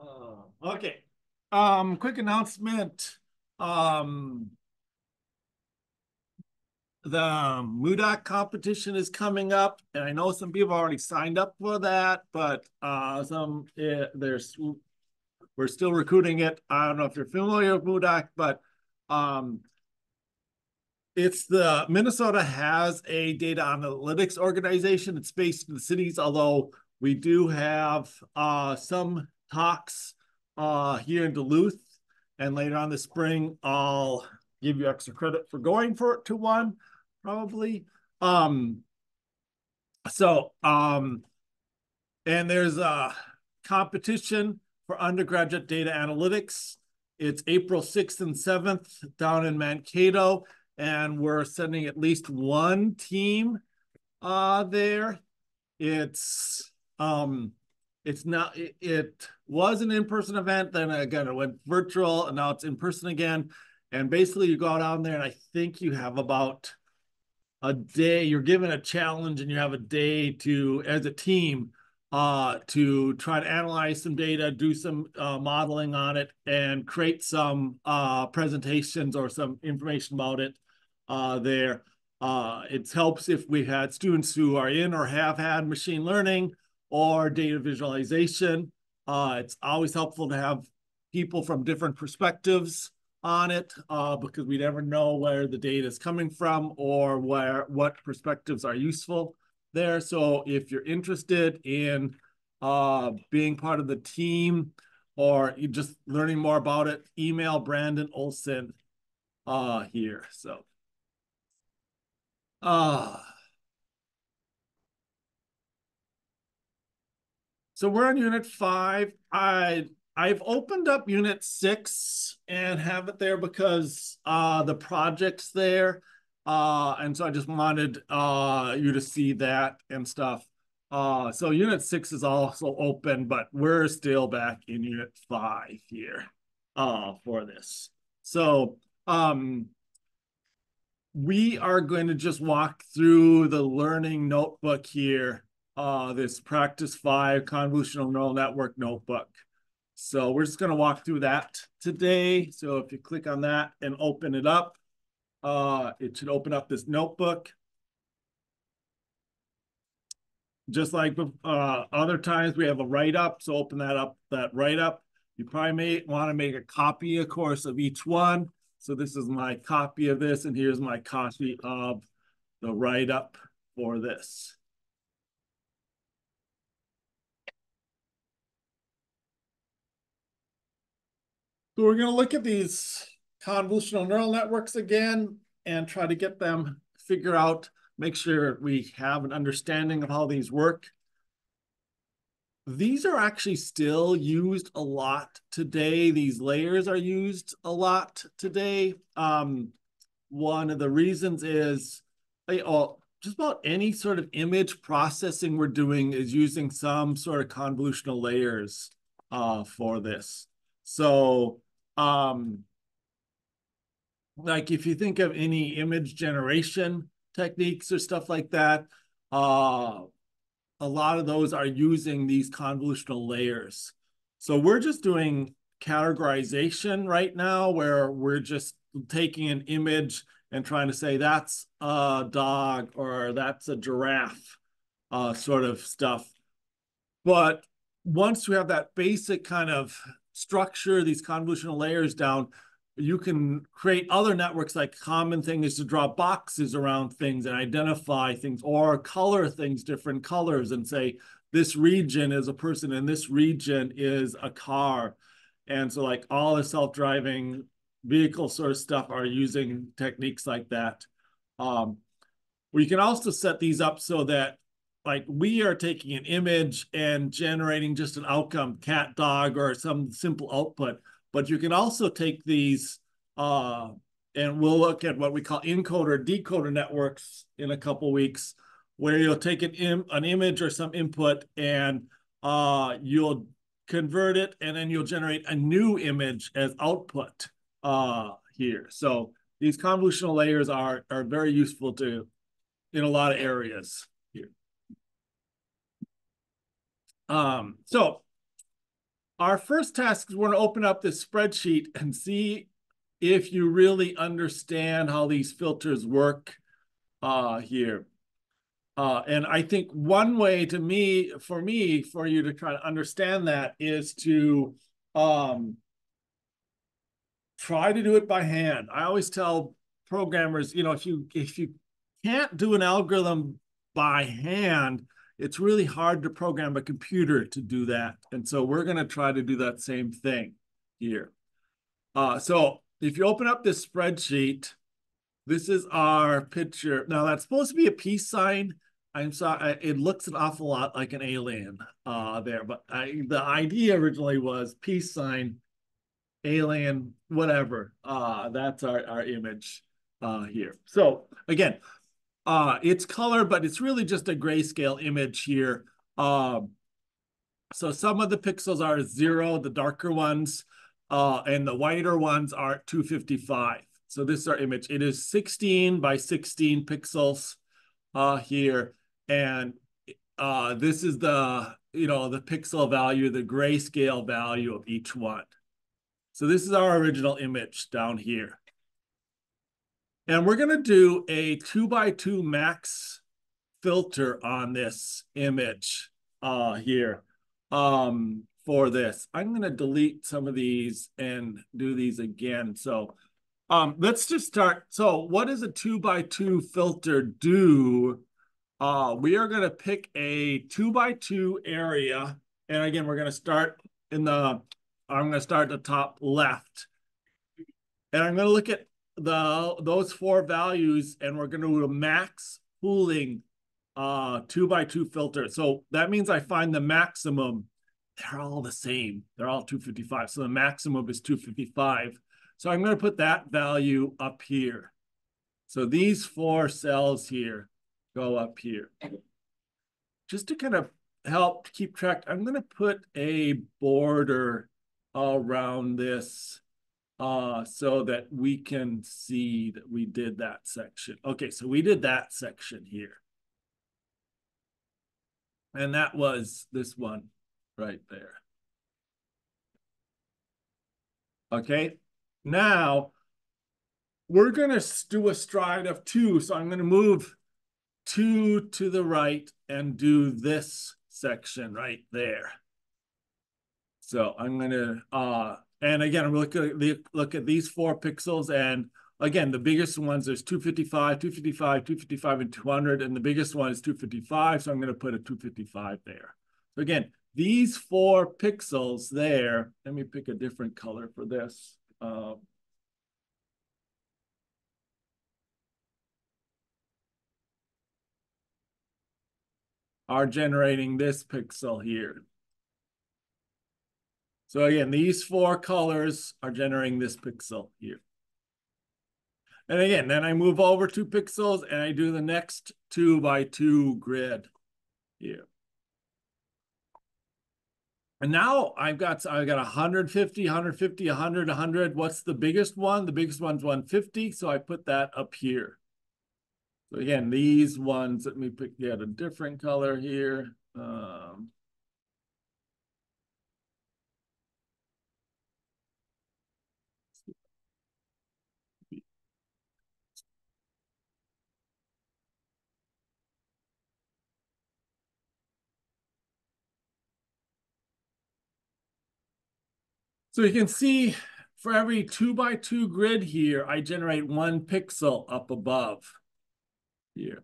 Uh, okay. Um, quick announcement. Um, the MUDAC competition is coming up, and I know some people already signed up for that, but uh, some uh, there's we're still recruiting it. I don't know if you're familiar with MUDAC, but um, it's the Minnesota has a data analytics organization. It's based in the cities, although we do have uh, some talks uh, here in Duluth, and later on this spring, I'll give you extra credit for going for it to one, probably. Um, so, um, and there's a competition for undergraduate data analytics. It's April 6th and 7th down in Mankato, and we're sending at least one team uh, there. It's um, it's not it, was an in-person event, then again it went virtual, and now it's in person again. And basically, you go down there, and I think you have about a day. You're given a challenge, and you have a day to, as a team, uh, to try to analyze some data, do some uh, modeling on it, and create some uh, presentations or some information about it uh, there. Uh, it helps if we had students who are in or have had machine learning or data visualization. Uh, it's always helpful to have people from different perspectives on it uh, because we never know where the data is coming from or where what perspectives are useful there. So if you're interested in uh, being part of the team or just learning more about it, email Brandon Olson uh, here. So, uh, so we're on unit five. I I've opened up unit six and have it there because uh, the project's there. Uh, and so I just wanted uh, you to see that and stuff. Uh, so unit six is also open, but we're still back in unit five here uh, for this. So um, we are going to just walk through the learning notebook here, uh, this practice five convolutional neural network notebook. So we're just going to walk through that today. So if you click on that and open it up, uh, it should open up this notebook. Just like uh, other times, we have a write-up. So open that up, that write-up. You probably may want to make a copy, of course, of each one. So this is my copy of this, and here's my copy of the write-up for this. So we're going to look at these convolutional neural networks again and try to get them figure out, make sure we have an understanding of how these work. These are actually still used a lot today. These layers are used a lot today. Um, one of the reasons is they all, just about any sort of image processing we're doing is using some sort of convolutional layers uh, for this. So um, like if you think of any image generation techniques or stuff like that, uh, a lot of those are using these convolutional layers. So we're just doing categorization right now where we're just taking an image and trying to say that's a dog or that's a giraffe uh, sort of stuff. But once we have that basic kind of structure these convolutional layers down, you can create other networks like common thing is to draw boxes around things and identify things or color things different colors and say this region is a person and this region is a car. And so like all the self-driving vehicle sort of stuff are using techniques like that. Um, we can also set these up so that like we are taking an image and generating just an outcome, cat, dog, or some simple output. But you can also take these, uh, and we'll look at what we call encoder decoder networks in a couple weeks, where you'll take an Im an image or some input and uh, you'll convert it, and then you'll generate a new image as output uh, here. So these convolutional layers are, are very useful to in a lot of areas here. Um, so our first task is we're going to open up this spreadsheet and see if you really understand how these filters work uh, here. Uh, and I think one way to me, for me, for you to try to understand that is to um, try to do it by hand. I always tell programmers, you know, if you if you can't do an algorithm by hand, it's really hard to program a computer to do that. And so we're going to try to do that same thing here. Uh, so if you open up this spreadsheet, this is our picture. Now that's supposed to be a peace sign. I'm sorry, it looks an awful lot like an alien uh, there, but I, the idea originally was peace sign, alien, whatever. Uh, that's our, our image uh, here. So again, uh, it's color, but it's really just a grayscale image here. Um, so some of the pixels are zero, the darker ones, uh, and the whiter ones are 255. So this is our image. It is 16 by 16 pixels uh, here. And uh, this is the, you know, the pixel value, the grayscale value of each one. So this is our original image down here. And we're going to do a two by two max filter on this image uh, here um, for this. I'm going to delete some of these and do these again. So um, let's just start. So what does a two by two filter do? Uh, we are going to pick a two by two area. And again, we're going to start in the, I'm going to start the top left. And I'm going to look at the those four values and we're going to do a max pooling uh, two by two filter. So that means I find the maximum. They're all the same. They're all 255. So the maximum is 255. So I'm going to put that value up here. So these four cells here go up here. Just to kind of help keep track, I'm going to put a border around this uh, so that we can see that we did that section. Okay, so we did that section here. And that was this one right there. Okay, now we're going to do a stride of two. So I'm going to move two to the right and do this section right there. So I'm going to uh, and again, I'm look at the look at these four pixels, and again, the biggest ones there's 255, 255, 255, and 200, and the biggest one is 255. So I'm going to put a 255 there. So again, these four pixels there. Let me pick a different color for this. Uh, are generating this pixel here. So again, these four colors are generating this pixel here. And again, then I move over two pixels and I do the next two by two grid here. And now I've got I've got 150, 150, 100, 100. What's the biggest one? The biggest one's 150. So I put that up here. So again, these ones, let me pick yet a different color here. Um, So you can see for every two by two grid here, I generate one pixel up above here.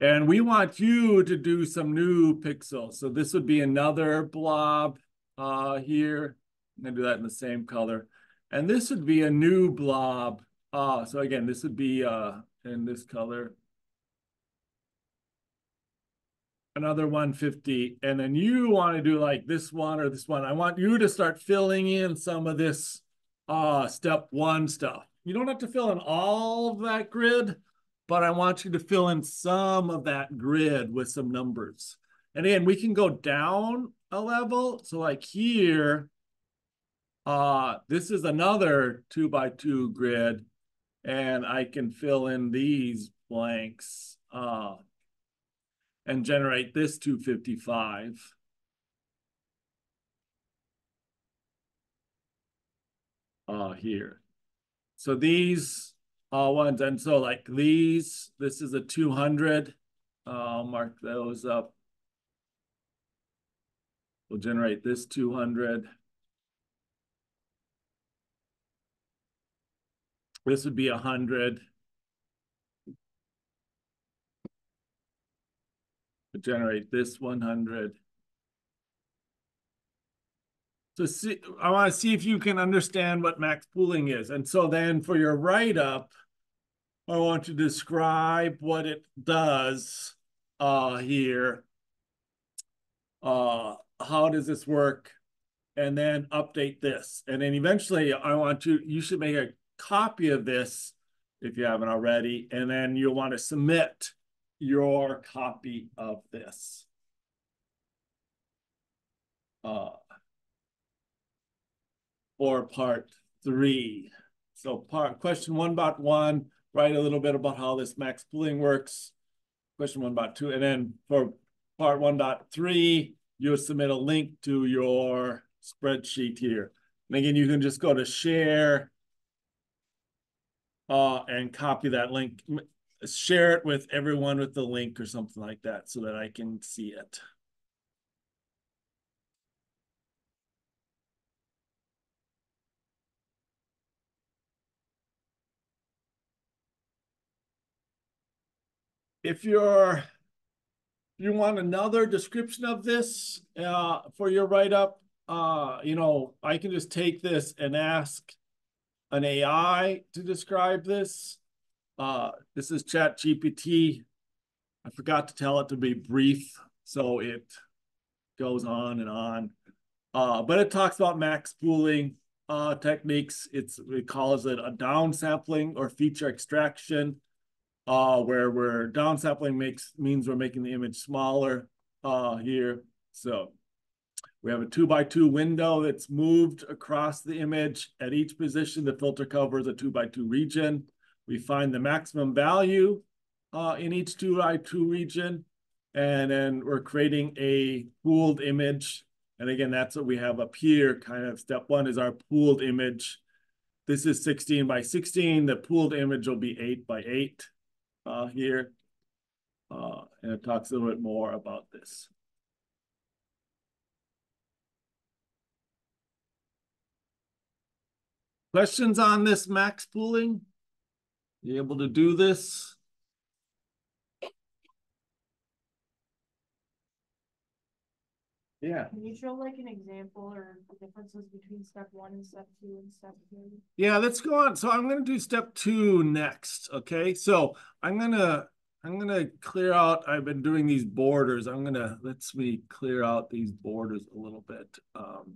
And we want you to do some new pixels. So this would be another blob uh, here. I'm gonna do that in the same color. And this would be a new blob. Uh, so again, this would be uh, in this color. Another 150 and then you want to do like this one or this one. I want you to start filling in some of this uh step one stuff. You don't have to fill in all of that grid but i want you to fill in some of that grid with some numbers. And again we can go down a level. So like here uh this is another two by two grid and I can fill in these blanks uh, and generate this 255. Uh, ah, here. So these are ones, and so like these, this is a 200. Uh, I'll mark those up. We'll generate this 200. This would be 100. Generate this one hundred. So see, I want to see if you can understand what max pooling is. And so then for your write-up, I want to describe what it does uh, here. Uh, how does this work? And then update this. And then eventually I want to, you should make a copy of this if you haven't already, and then you'll want to submit your copy of this. Uh, or part three. So part question one about one, write a little bit about how this max pooling works. Question one about two, and then for part one dot three, you'll submit a link to your spreadsheet here. And again, you can just go to share uh, and copy that link, share it with everyone with the link or something like that so that I can see it. If you're you want another description of this uh, for your write-up, uh, you know, I can just take this and ask an AI to describe this. Uh, this is Chat GPT. I forgot to tell it to be brief, so it goes on and on. Uh, but it talks about max pooling uh, techniques. It's it calls it a downsampling or feature extraction, uh, where we're downsampling makes means we're making the image smaller uh, here. So we have a two by two window that's moved across the image. At each position, the filter covers a two by two region. We find the maximum value uh, in each two by two region. And then we're creating a pooled image. And again, that's what we have up here. Kind of step one is our pooled image. This is 16 by 16. The pooled image will be eight by eight uh, here. Uh, and it talks a little bit more about this. Questions on this max pooling? You able to do this? Yeah. Can you show like an example or the differences between step one and step two and step three? Yeah, let's go on. So I'm going to do step two next. Okay. So I'm going to, I'm going to clear out, I've been doing these borders. I'm going to, let's me clear out these borders a little bit. Um,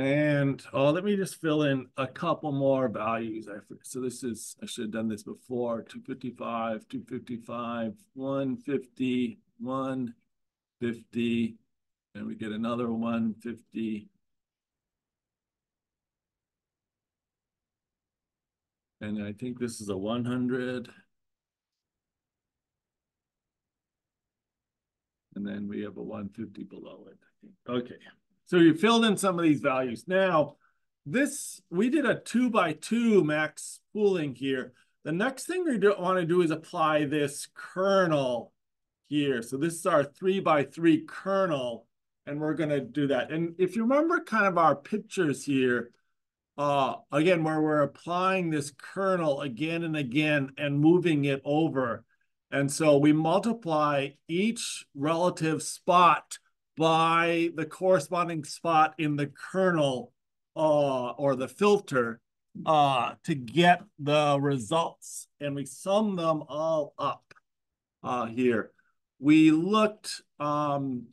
And oh, let me just fill in a couple more values. I so this is I should have done this before. 255, 255, 150, 150, and we get another 150. And I think this is a 100. And then we have a 150 below it. Okay. So you filled in some of these values. Now, this, we did a two by two max pooling here. The next thing we want to do is apply this kernel here. So this is our three by three kernel, and we're going to do that. And if you remember kind of our pictures here, uh, again, where we're applying this kernel again and again and moving it over. And so we multiply each relative spot by the corresponding spot in the kernel uh, or the filter uh, to get the results. And we sum them all up uh, here. We looked um,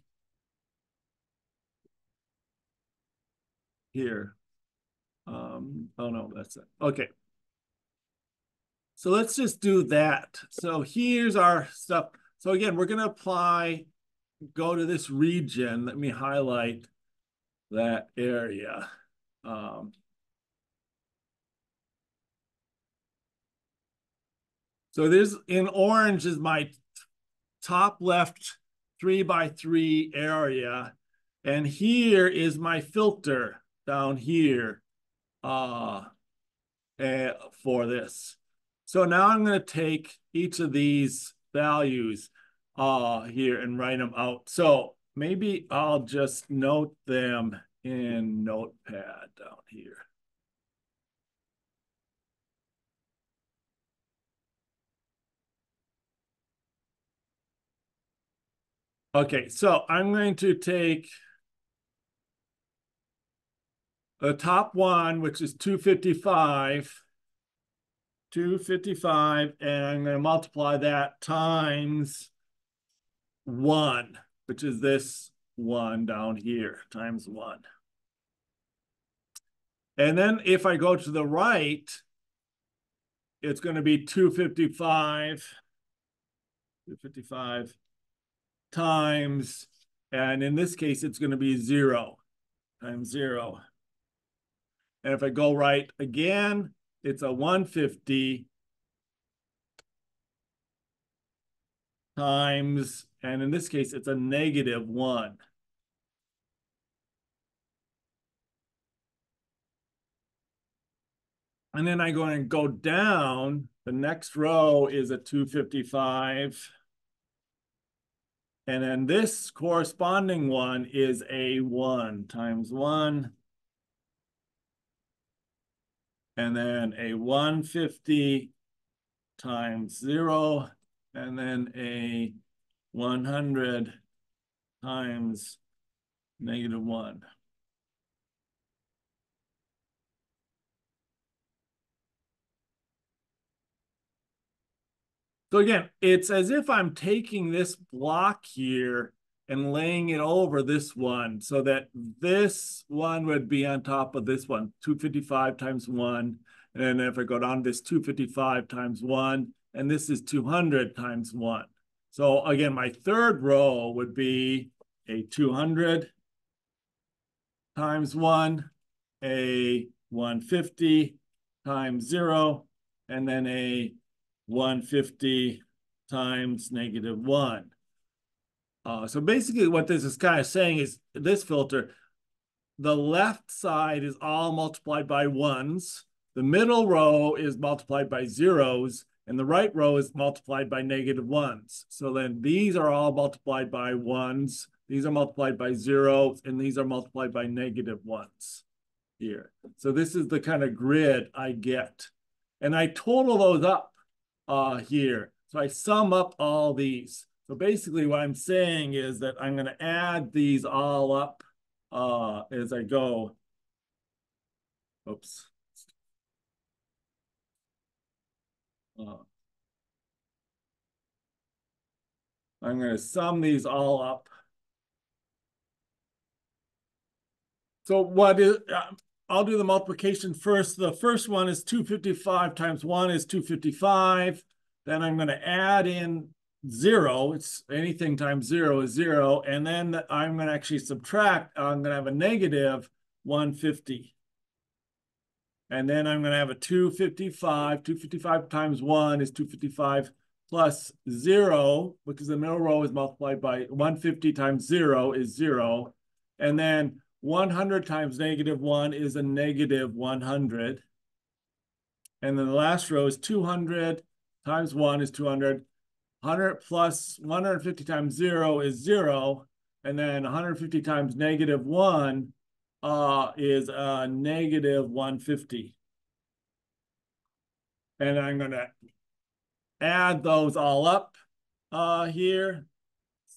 here. Um, oh no, that's it. Okay. So let's just do that. So here's our stuff. So again, we're going to apply, go to this region. Let me highlight that area. Um, so this in orange is my top left three by three area. And here is my filter down here uh, uh, for this. So now I'm going to take each of these values uh, here and write them out. So maybe I'll just note them in Notepad down here. Okay, so I'm going to take the top one, which is 255, 255, and I'm going to multiply that times one, which is this one down here, times one. And then if I go to the right, it's going to be 255, 255 times, and in this case, it's going to be zero times zero. And if I go right again, it's a 150 times, and in this case, it's a negative one. And then I go and go down. The next row is a 255. And then this corresponding one is a one times one. And then a 150 times zero. And then a 100 times negative one. So again, it's as if I'm taking this block here and laying it over this one so that this one would be on top of this one, 255 times one. And if I go down this 255 times one, and this is 200 times one. So again, my third row would be a 200 times one, a 150 times zero, and then a 150 times negative one. Uh, so basically what this is kind of saying is this filter, the left side is all multiplied by ones, the middle row is multiplied by zeros, and the right row is multiplied by negative ones. So then these are all multiplied by ones, these are multiplied by zeros, and these are multiplied by negative ones here. So this is the kind of grid I get. And I total those up uh, here. So I sum up all these. So basically what I'm saying is that I'm going to add these all up uh, as I go. Oops. Uh, I'm going to sum these all up. So what is, uh, I'll do the multiplication first. The first one is 255 times 1 is 255. Then I'm going to add in 0. It's anything times 0 is 0. And then I'm going to actually subtract. I'm going to have a negative 150. And then I'm going to have a 255. 255 times 1 is 255 plus 0, because the middle row is multiplied by 150 times 0 is 0. And then 100 times negative 1 is a negative 100. And then the last row is 200 times 1 is 200. 100 plus 150 times 0 is 0. And then 150 times negative 1 uh, is a negative 150. And I'm going to add those all up uh, here.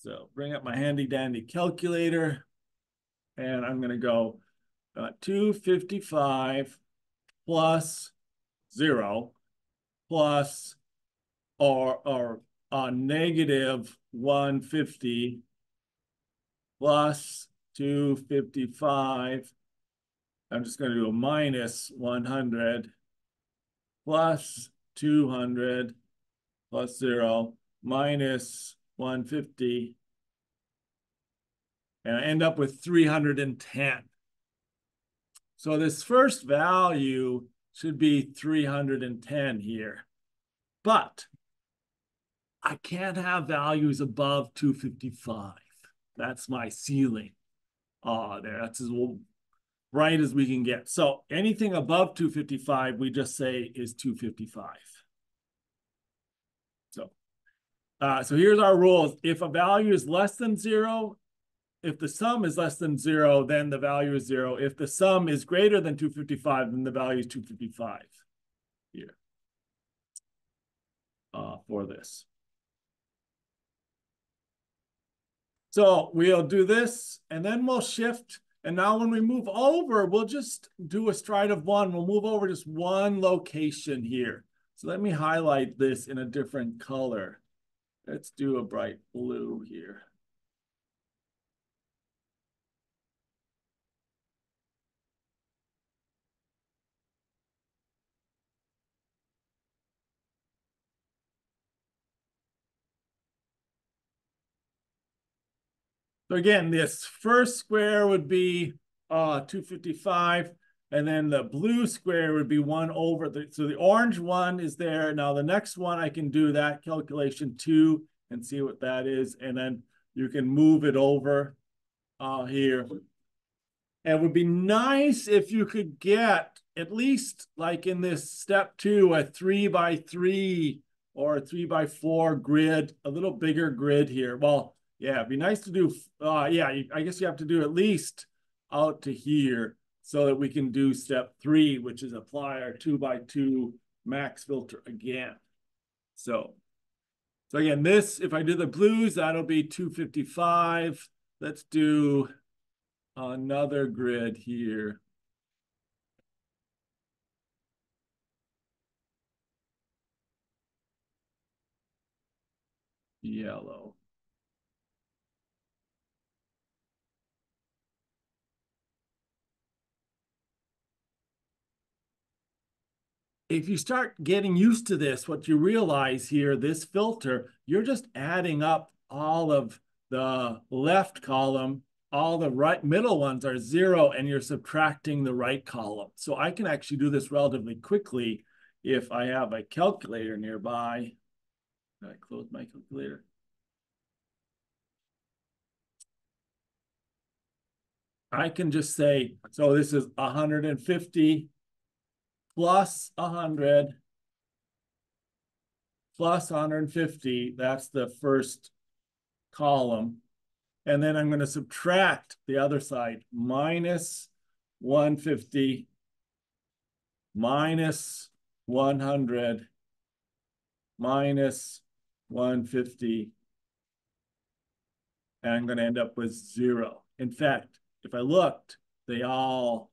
So bring up my handy dandy calculator and I'm going to go uh, 255 plus 0 plus or, or uh, negative 150 plus 255 I'm just gonna do a minus one hundred plus two hundred plus zero minus one fifty. And I end up with three hundred and ten. So this first value should be three hundred and ten here. But I can't have values above two fifty-five. That's my ceiling. Oh, there, that's as right as we can get. So anything above two fifty-five, we just say is two fifty-five. So, uh, so here's our rules. If a value is less than zero, if the sum is less than zero, then the value is zero. If the sum is greater than 255, then the value is 255 here uh, for this. So we'll do this and then we'll shift. And now when we move over, we'll just do a stride of one. We'll move over just one location here. So let me highlight this in a different color. Let's do a bright blue here. So again, this first square would be uh, 255, and then the blue square would be one over. The, so the orange one is there. Now the next one, I can do that calculation too and see what that is. And then you can move it over uh, here. And it would be nice if you could get at least like in this step two, a three by three or a three by four grid, a little bigger grid here. Well, yeah, it'd be nice to do. Uh, yeah, I guess you have to do at least out to here so that we can do step three, which is apply our two by two max filter again. So, so again, this, if I do the blues, that'll be 255. Let's do another grid here. Yellow. If you start getting used to this, what you realize here, this filter, you're just adding up all of the left column, all the right middle ones are zero, and you're subtracting the right column. So I can actually do this relatively quickly if I have a calculator nearby. I close my calculator. I can just say, so this is 150 plus 100 plus 150, that's the first column. And then I'm going to subtract the other side, minus 150 minus 100 minus 150 and I'm going to end up with zero. In fact, if I looked, they all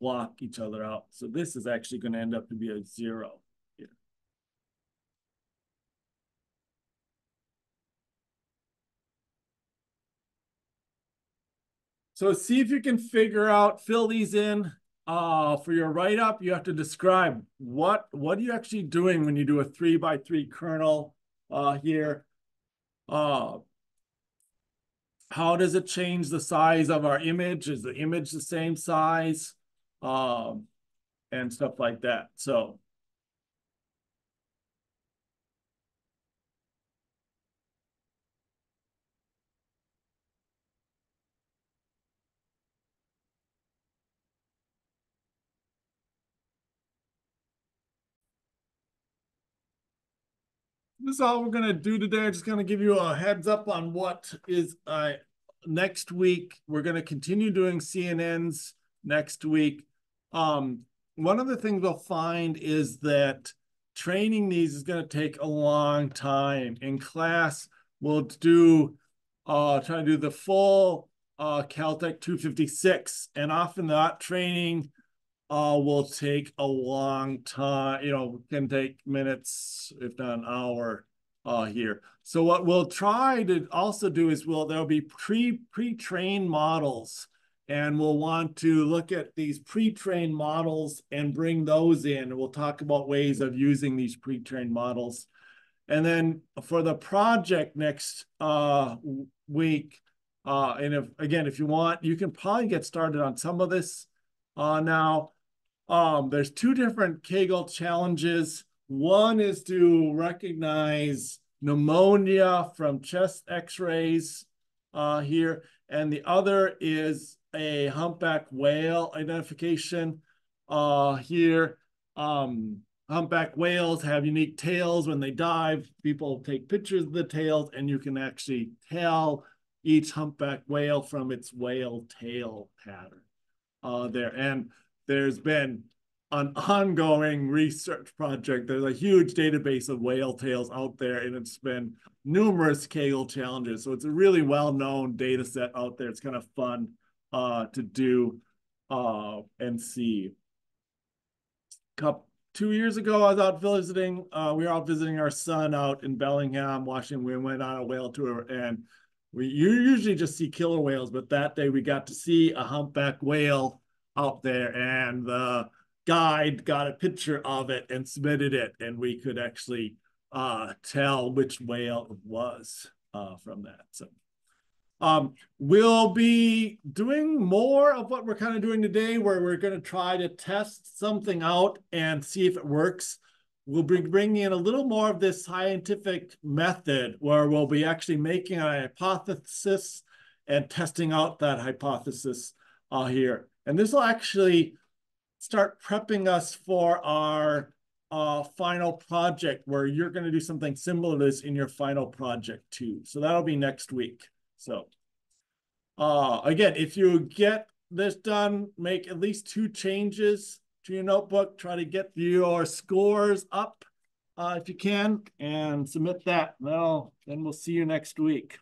block each other out. So this is actually going to end up to be a zero here. So see if you can figure out, fill these in. Uh, for your write-up, you have to describe what, what are you actually doing when you do a three by three kernel uh, here. Uh, how does it change the size of our image? Is the image the same size? Um, and stuff like that. So this is all we're going to do today. I'm just going to give you a heads up on what is uh, next week. We're going to continue doing CNNs next week. Um, one of the things we'll find is that training these is going to take a long time. In class, we'll do uh, try to do the full uh, Caltech 256, and often that training uh, will take a long time. You know, can take minutes, if not an hour, uh, here. So what we'll try to also do is we'll there'll be pre pre trained models And we'll want to look at these pre-trained models and bring those in. We'll talk about ways of using these pre-trained models. And then for the project next uh, week, uh, and if again, if you want, you can probably get started on some of this uh, now. Um, there's two different Kaggle challenges. One is to recognize pneumonia from chest x-rays uh, here, and the other is a humpback whale identification uh, here. Um, humpback whales have unique tails when they dive. People take pictures of the tails, and you can actually tell each humpback whale from its whale tail pattern uh, there. And there's been an ongoing research project. There's a huge database of whale tails out there, and it's been numerous Kaggle challenges. So it's a really well-known data set out there. It's kind of fun uh, to do uh, and see. Couple, two years ago, I was out visiting. Uh, we were out visiting our son out in Bellingham, Washington. We went on a whale tour, and we you usually just see killer whales, but that day we got to see a humpback whale out there, and the guide got a picture of it and submitted it, and we could actually uh, tell which whale it was uh, from that. So. Um, we'll be doing more of what we're kind of doing today, where we're going to try to test something out and see if it works. We'll be bringing in a little more of this scientific method where we'll be actually making a hypothesis and testing out that hypothesis uh, here. And this will actually start prepping us for our uh, final project where you're going to do something similar to this in your final project too. So that'll be next week. So uh, again, if you get this done, make at least two changes to your notebook. Try to get your scores up uh, if you can and submit that. Well, then we'll see you next week.